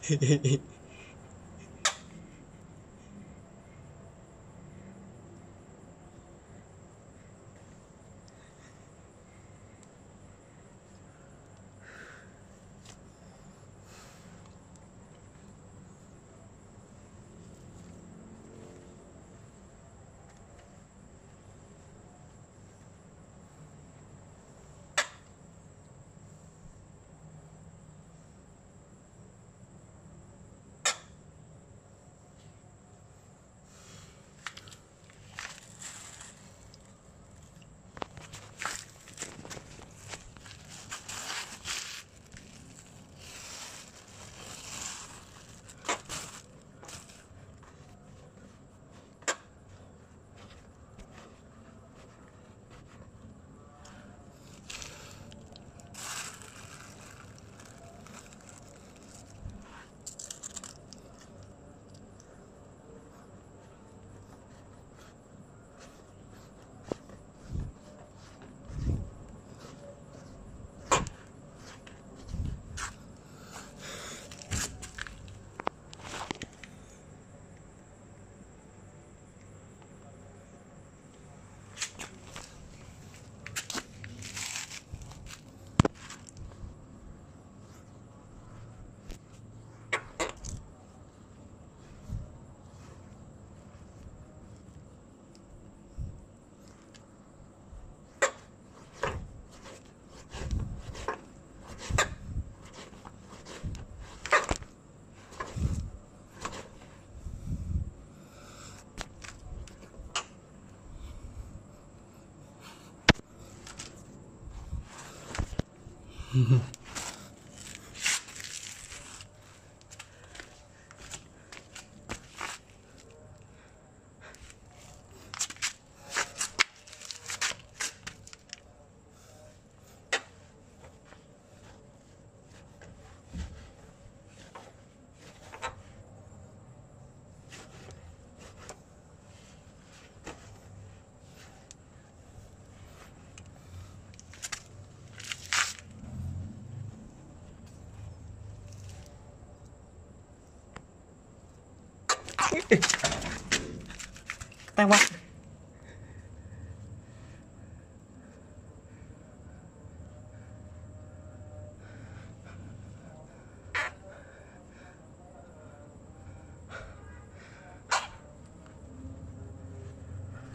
Hehehehe Mm-hmm. tan quá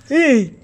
Ih!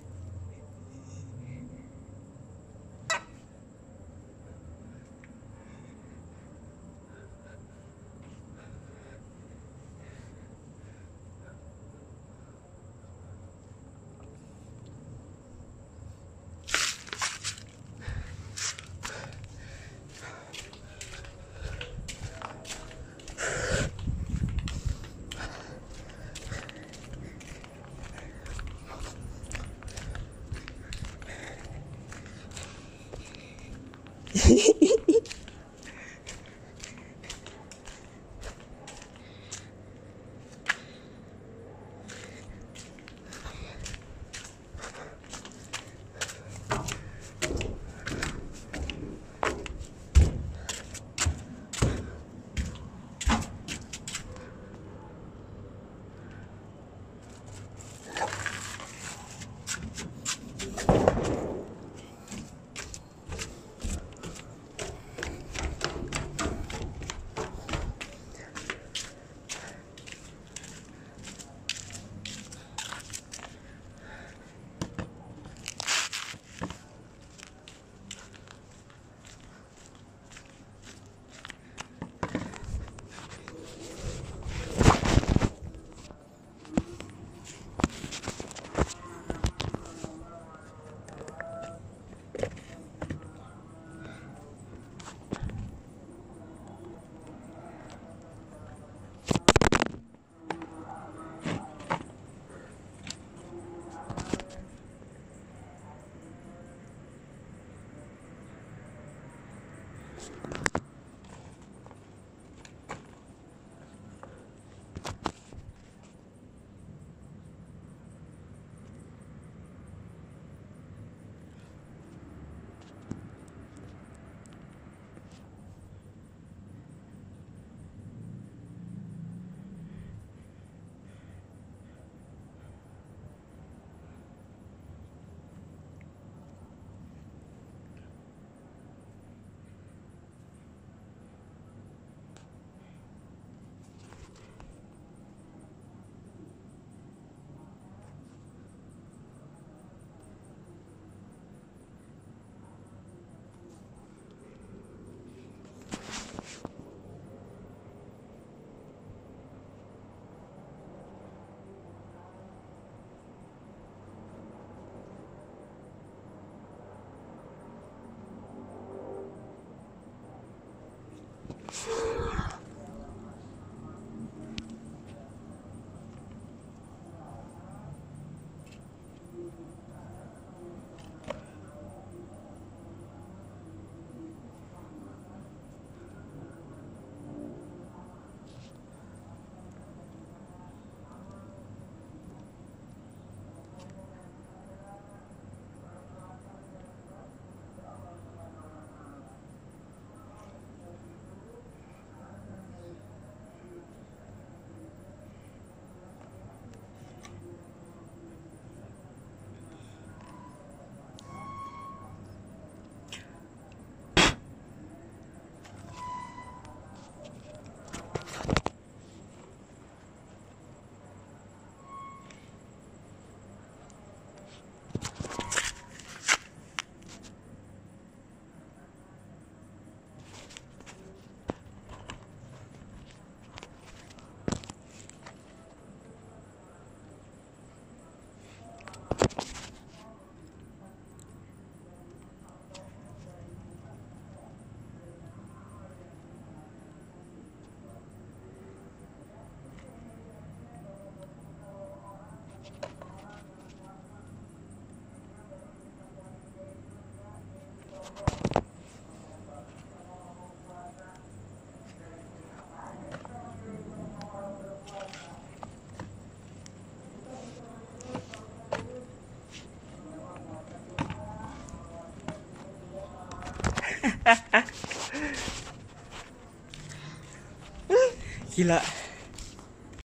Gila.